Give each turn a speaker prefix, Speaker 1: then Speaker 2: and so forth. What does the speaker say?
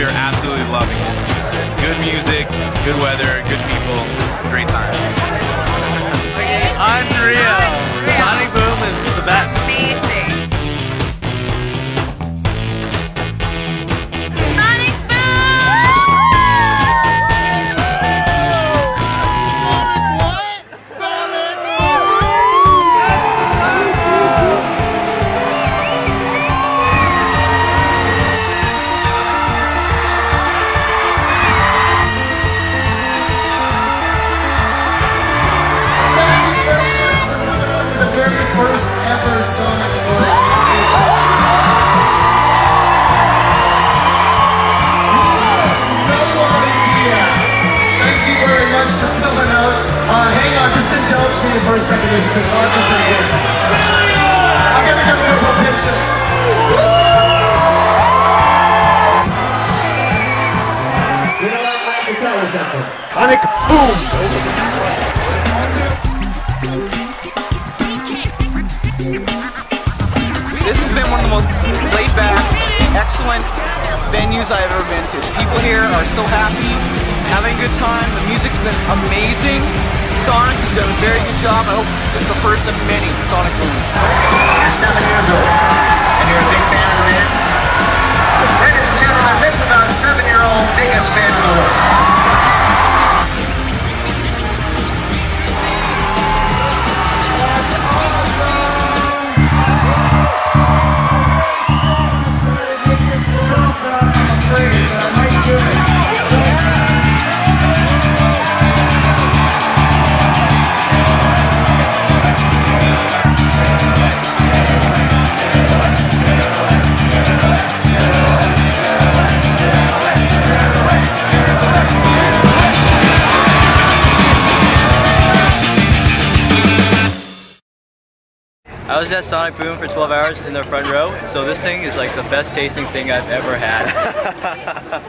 Speaker 1: we are absolutely loving it. Good music, good weather, good people, great times.
Speaker 2: Unreal. Sonic Boom is the best.
Speaker 3: Amazing. Sonic
Speaker 4: Boom. No idea. Thank you very much for coming out. Uh, hang on, just indulge me for a second. There's a photographer here. I'm gonna get a couple of pictures. You know
Speaker 5: This has been one of the most laid back, excellent venues I've ever been to. People here are so happy, having a good time. The music's been amazing. Sonic has done a very good job. I hope this is the first of many Sonic Booms.
Speaker 2: I was at Sonic Boom for 12 hours in the front row, so this thing is like the best tasting thing I've ever had.